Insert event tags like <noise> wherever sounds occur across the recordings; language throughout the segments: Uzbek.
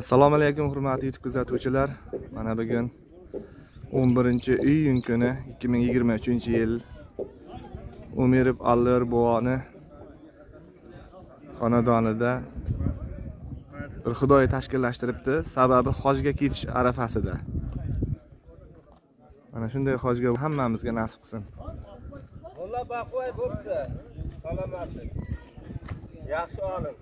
assalomu alaykum hurmatli youtube kuzatuvchilar mana bugun 11 iyun kuni 2023 yil umirib allir buvoni xonadonida bir xudoy tashkillashtiribdi sababi hojga ketish arafasida mana shunday hojga hammamizga nasib qilsin Mulla baqvoy bo'pti. Salomatlik. Yaxshi olim.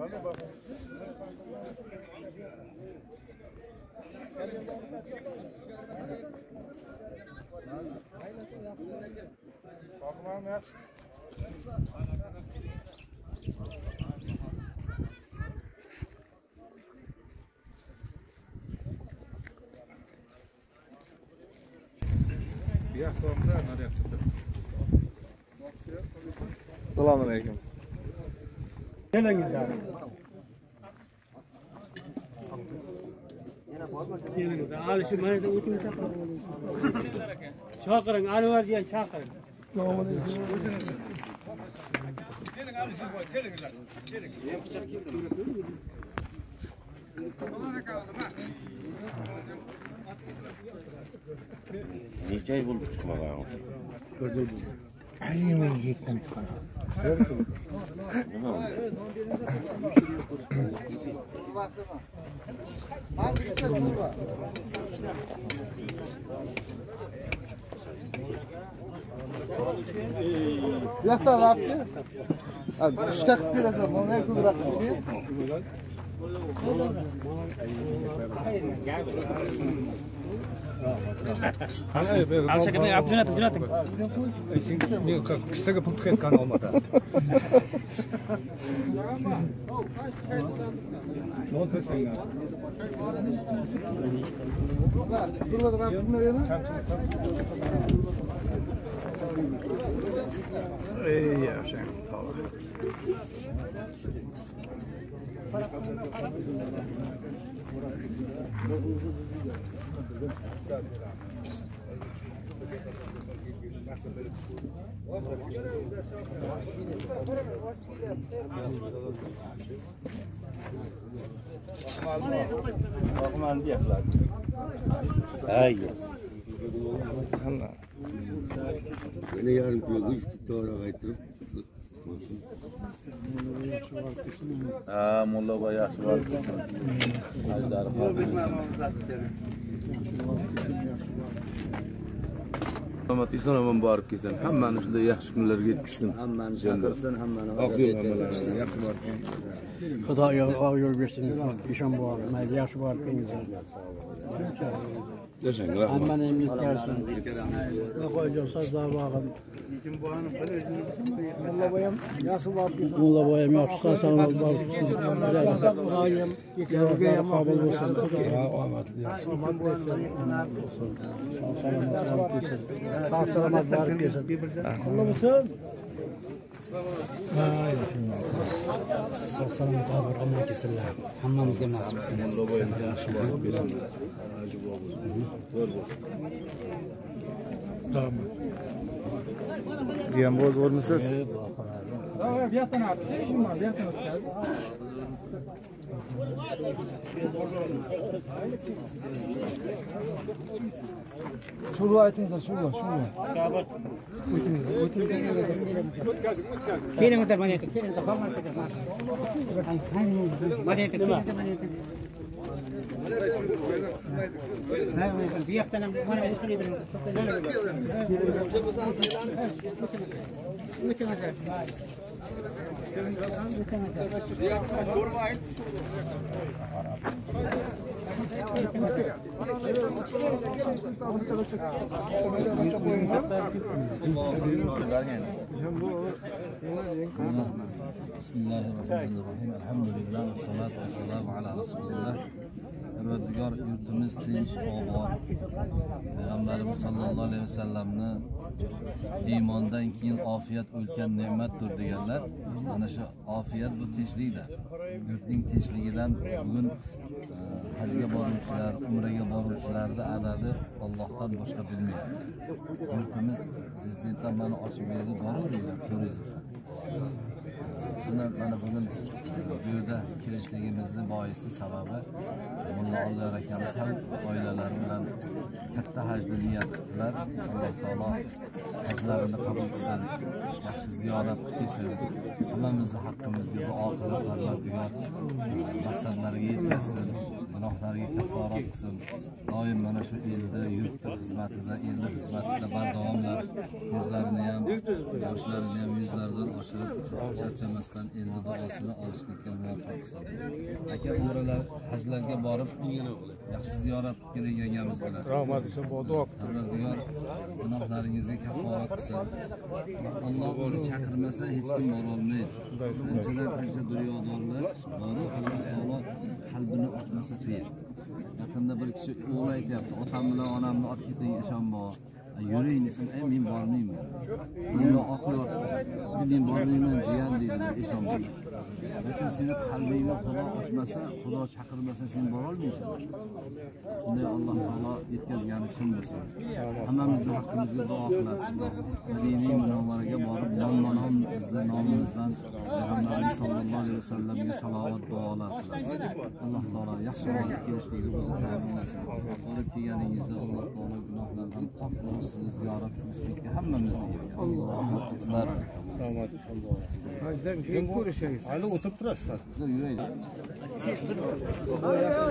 Kanka bak. Bakmam ya. Bir hafta olmadı, nereye çıktı? Selamun Aleyküm. 대장입니다. 아저씨 많이 우승 착하고 착하랑 아르와디안 착하랑 Niye çay bulup çıkmadan? Özel bulup. Oy bo'ldi chiqmagan nima bo'ldi Bu yoqda lapti. Uchta qilib berasan, mana ko'proq qilib. Alshakada olib jo'nating, jo'nating. qishdaga pul tiqayotgan olmada Turmada rapni Bakman dia Ini yang kuyuk itu itu. Ha mulla boy yaxshi bor salomat eson omon borib kelsin hammani shunday yaxshi kunlarga yetkazsin hammani chaqirsin hammani oq yo'l hammalarini yaxshi bor Xudo yo'l yo'l bersin. eson bor, mayli yaxshi bor kelinglar. Desen rahmet. Hemen emniyet versin. Ne koyacaksa daha bakın. Molla boyam nasıl bakıyorsun? Molla boyam yapışsa sen ol bakıyorsun. Yargıya kabul olsun. Ya Ahmet ya. Sağ selamet barık yesin. Molla mısın? Sağ selamet barık yesin. Hammamızda nasip etsin. Tamam. Yemboz var mısınız? Evet. Tamam, yatın abi. Sen var, yatın abi. Şurva etiniz, şurva, şurva. Ötünüz, ötünüz. Kirin öter, bana yetin, kirin öter, bana yetin. Bana yetin, kirin öter, bana yetin. بسم الله الرحمن الرحيم. الحمد لله والصلاة والسلام على رسول الله. Parvardigor yurtimiz tinch obod payg'ambarimiz sollallohu alayhi vasallamni iymondan keyin ofiyat ulkan ne'matdir deganlar mana shu ofiyat bu tinchlikdir yurtning tinchligidan bugun e, hajga boruvchilar umraga boruvchilarni adadi ollohdan boshqa bilmaydi. Yurtimiz prezidentdan mana ochib berdi boraveringlar turizm e, shuni mana bugun bu yerda kelishligimizni boisi sababi mulla oliyar akamiz ham oilalari bilan katta hajni niyat qildilar alloh taolo hajlarini qabul qilsin yaxshi ziyorat qilsin. Hammamizni haqqimizga duo qilib parvardigor maqsadlariga yetkazsin. Gunohlariga kafforat qilsin. Doim mana shu elda yurtni xizmatida elni xizmatida bardaomlar yuzlarini ham yoshlarini ham yuzlaridan oshirib charchamasdan elni duosini olishlikka muvaffaq qilsin. Aka umralar hajlarga borib yaxshi ziyorat qilib kelganimiz bilan. Rahmat parvardigor gunohlaringizga kafforat qilsin. Alloh o'zi chaqirmasa hech kim borolmaydi qanchadan qancha dunyodorlar bori alloh taolo qalbini ochmasa qiyin yaqinda bir kishi o'g'li aytyapti otam bilan onamni olib keting ishon bor yuring desam men bormayman yo'q oqyor men bormayman jiyan deydi eshon lekin seni qalbingni xudo ochmasa xudo chaqirmasa sen borolmaysan shunday alloh taolo yetkazgani chin bo'lsin hammamizni haqqimizga duo qilasiz diniy munavvaraga borib nomma nom bizni nomimizdan payg'ambarimiz sallallohu alayhi vasallamga salovat duolar qilasiz alloh taolo yaxshi olib kelishlikni o'zi ta'minlasin olib kelganingizda alloh taolo gunohlardan pok bo'lib sizni ziyorat qilishlikka hammamizni yetkazsin hali o'tirib turasiz Biza yuraylik.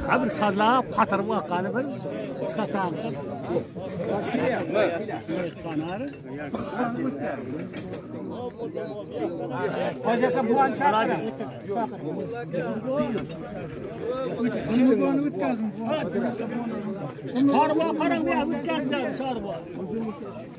Ha bir sazlab qatirib oqqani bir chiqatan qanari hojaka buvan chaqiradi Sorbo qarang bu o'tkazdi sorbo. Ey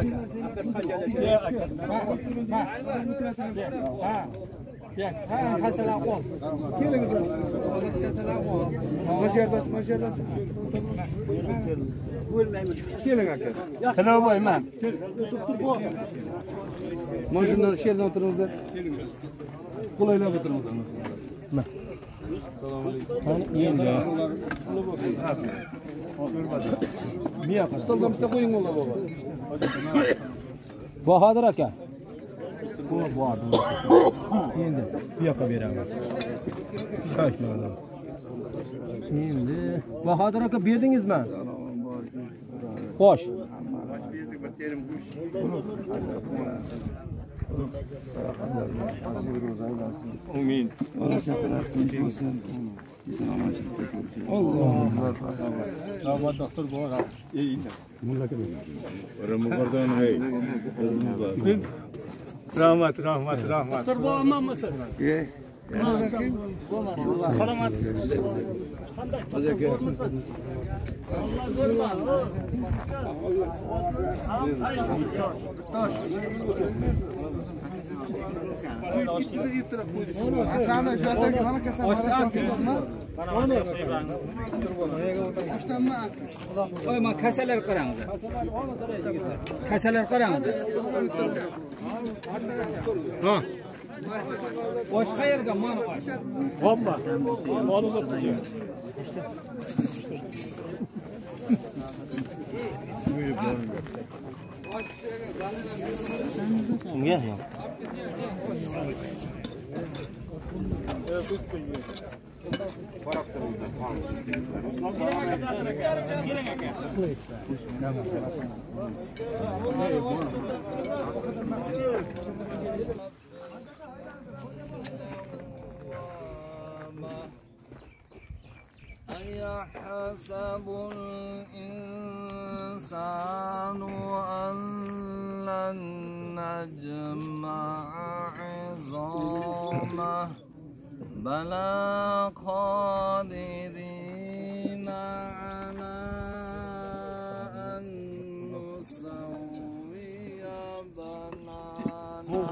Kelin aka. Qilovoyman. Mana shundan shu yerdan o'tiringizlar. Qulaylab o'tiringizlar. Assalomu alaykum. Miya, stoldan bitta qo'ying o'g'lim baba. Bahadır Hakan. Bu Bahadır. Şimdi fiyata beraber. Şaşmadan. Şimdi Bahadır Hakan bildiniz mi? Hoş. Amin. Allah Allah. Doktor bu ara iyi. Ramazan hay. Rahmat, rahmat, rahmat. Dur bu ama mısın? Ye. Salamat. Taş. Taş. Taş qo'y mana kassalar qarang'iz kassalar qarang'iz ha. Boshqa yerga mana bomba. Unga ham أيحسب الإنسان أن لن نجمع عظامه. بلى قادرين على أن نسوي بنانه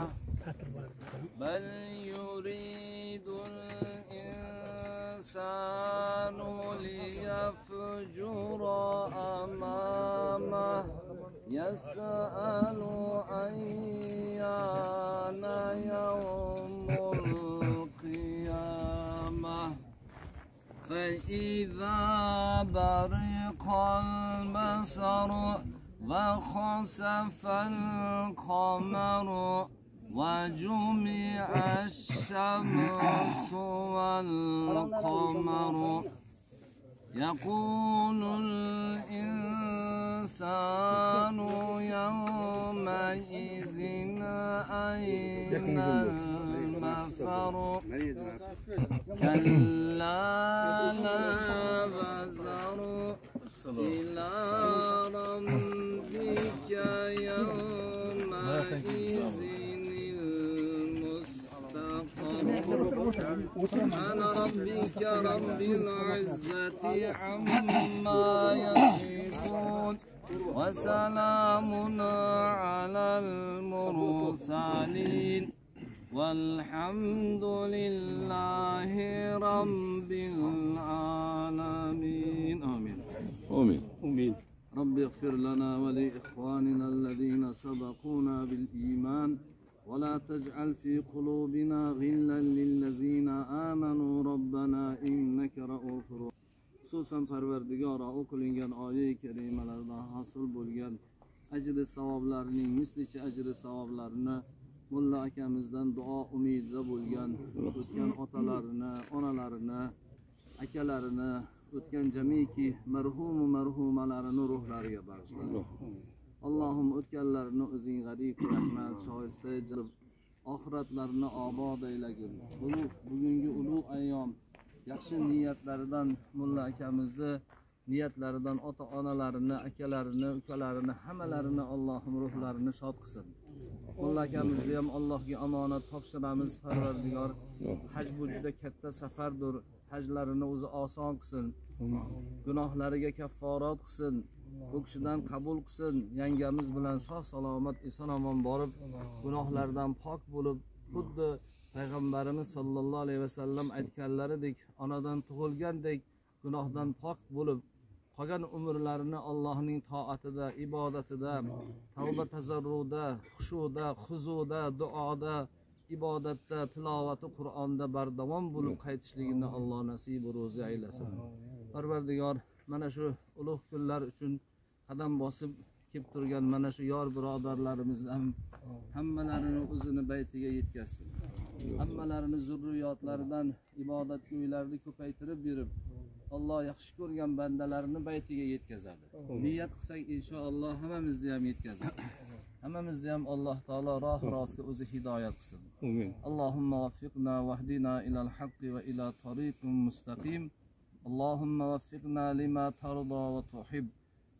بل يريد الإنسان ليفجر أمامه. يسأل أيان يوم فإذا برق البصر وخسف القمر وجمع الشمس والقمر يقول الإنسان يومئذ أين المفر كلا لا وزر إلى ربك يومئذ المستقر. سبحان ربك رب العزة عما يصفون. وسلام على المرسلين. والحمد لله رب العالمين. آمين. آمين. آمين. رب اغفر لنا ولإخواننا الذين سبقونا بالإيمان. ولا تجعل في قلوبنا غلا للذين آمنوا. ربنا إنك رؤوف رحيم. xususan parvardigora o'qilingan oyi karimalardan hosil bo'lgan ajri savoblarning mislicha ajri savoblarini mulla akamizdan duo umidida bo'lgan o'tgan otalarini onalarini akalarini o'tgan jamiki marhumu marhumalarini ruhlariga bag'ishla allohim o'tganlarini o'zing g'arib rahmat shoista qilib oxiratlarini obod aylagin bugungi ulug' ayyom yaxshi niyatlaridan mulla akamizni niyatlaridan ota onalarini akalarini ukalarini hammalarini allohim ruhlarini shod qilsin. Mulla akamizni ham allohga omonat topshiramiz parvardigor. Haj bu juda katta safardir hajlarini o'zi oson qilsin. Gunohlariga kafforat qilsin. Bu kishidan qabul qilsin. Yangamiz bilan sog' salomat eson omon borib gunohlardan pok bo'lib xuddi payg'ambarimiz sollallohu alayhi vasallam aytganlaridek onadan tug'ilgandek gunohdan pok bo'lib qolgan umrlarini allohning toatida ibodatida tavba tazarruda xushuda huzuda duoda ibodatda tilovati qur'onda bardavom bo'lib qaytishligini alloh nasibu ro'zi aylasin. Parvardigor mana shu ulug' kunlar uchun qadam bosib kelib turgan mana shu yor birodarlarimizni ham hammalarini o'zini baytiga yetkazsin. Hammalarini zurriyotlaridan ibodatgo'ylarni ko'paytirib berib Allah yaxşı görən bəndələrini bəytiga yetkazadı. Niyyət qısaq inşallah hamımız deyəm yetkazadı. Hamımız deyəm Allah Taala rah rasqı özü hidayət qısın. Amin. Allahumma vaffiqna vahdina ilal haqqi və ila tariqin mustaqim. Allahumma vaffiqna lima tarda və tuhib.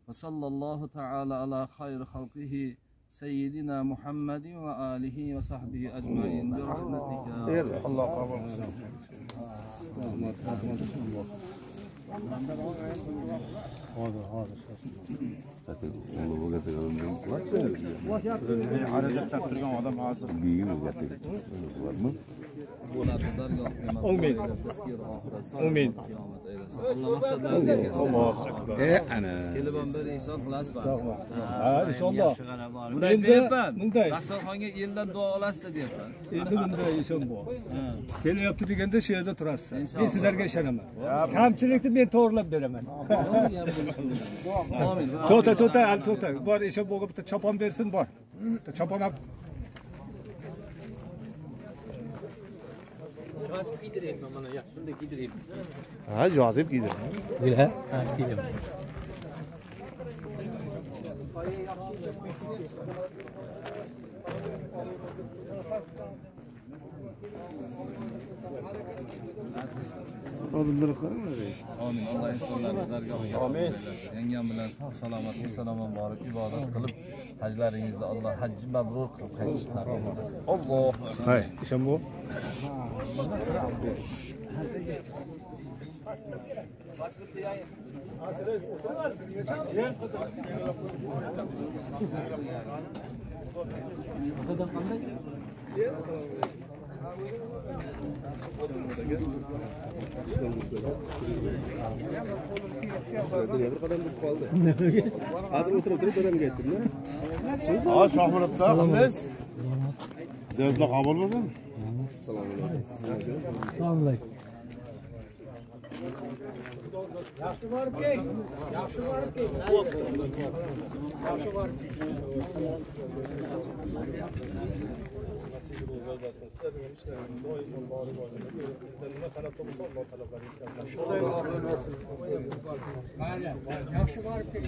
Və sallallahu taala ala khayr xalqihi سيدنا محمد وآله وصحبه أجمعين برحمتك الله الله الله الله الله الله الله Hazır, hazır. Zaten onu bu kadar kalınlığın kulak da yazıyor. Arada taktırgan adam hazır. Giyin bu kadar. Var mı? Oxirat sog' Amin. aylasin. Alloh maqsadlaringizni yetkazsin. E ana. kelib ham bir inson qilasiz Ha, inshaalloh. buni aytmayapman dasturxonga eldan duo olasizda deyapman Endi bunday ishim bor. Kelyapti deganda shu yerda turasiz. Men sizlarga ishonaman. Kamchilikni men to'g'rilab beraman. amin To'xta, to'ta al to'ta bor eshak bo'g'ib bitta chopon bersin bor bitta chopon olib Ha, cazip gider. Güle, az gider. Thank you. Oldurdukları mı? Amin. Allah insanlarını dergahı yakın eylesin. Yengem bilen selametli, selama mübarek ibadet kılıp haclarinizde Allah hacı mebrur kılıp hacılar. Allah. Hay, işin bu. Odadan <laughs> kanday? Ha shohmurodda qandaysiz zerda qabul bo'lsin Yaşı var ki. Yaşı var ki. Yaşı var ki. Yaşı var ki.